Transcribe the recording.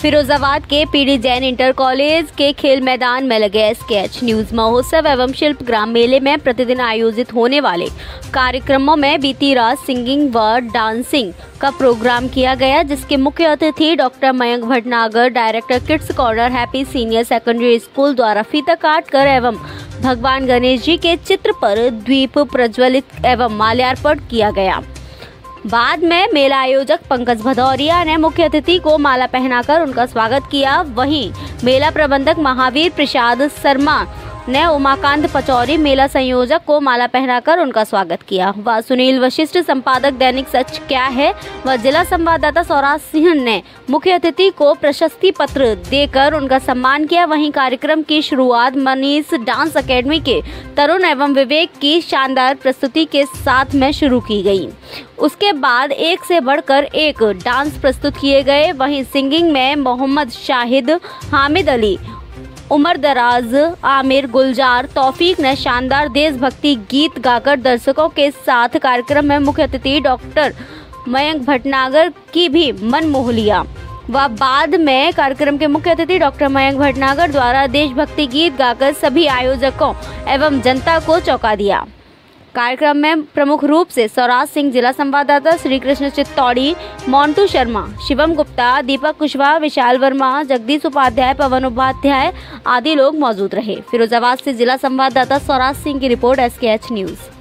फिरोजाबाद के PD Jain inter college के खेल मैदान में लगे स्केच न्यूज़ महोत्सव एवं शिल्प ग्राम मेले में प्रतिदिन आयोजित होने वाले कार्यक्रमों में बीती रात सिंगिंग व डांसिंग का प्रोग्राम किया गया, जिसके मुख्य अतिथि doctor Mayank Bhatnagar, director kids corner, happy senior secondary school द्वारा फीता काट कर एवं भगवान गणेश जी के चित्र पर द्वीप प्रज्वलित एवं माल्यार्पण किया गया। बाद में मेला आयोजक पंकज भदौरिया ने मुख्य अतिथि को माला पहनाकर उनका स्वागत किया। वहीं मेला प्रबंधक महावीर प्रसाद शर्मा ने उमाकांत पचौरी मेला संयोजक को माला पहनाकर उनका स्वागत किया। व सुनील वशिष्ठ, संपादक दैनिक सच क्या है? व जिला संवाददाता सौराज सिंह ने मुख्य अतिथि को प्रशस्ति पत्र देकर उनका सम्मान किया। वहीं कार्यक्रम की शुरुआत मनीष डांस एकेडमी के तरुण एवं विवेक की शानदार प्रस्तुति के साथ में शुरू की गई। उसके बाद एक से बढ़कर एक डांस प्रस्तुत किए गए। वहीं सिंगिंग में मोहम्मद शाहिद, हामिद अली उमर दराज, आमिर गुलजार, तौफीक ने शानदार देशभक्ति गीत गाकर दर्शकों के साथ कार्यक्रम में मुख्य अतिथि डॉक्टर मयंक भटनागर की भी मन मोह लिया व बाद में कार्यक्रम के मुख्य अतिथि डॉक्टर मयंक भटनागर द्वारा देशभक्ति गीत गाकर सभी आयोजकों एवं जनता को चौंका दिया। कार्यक्रम में प्रमुख रूप से सौराज सिंह जिला संवाददाता श्री कृष्ण चित्तौड़ी मोन्टू शर्मा, शिवम गुप्ता, दीपक कुशवाहा, विशाल वर्मा, जगदीश उपाध्याय, पवन उपाध्याय आदि लोग मौजूद रहे। फिरोजाबाद से जिला संवाददाता सौराज सिंह की रिपोर्ट एस न्यूज़।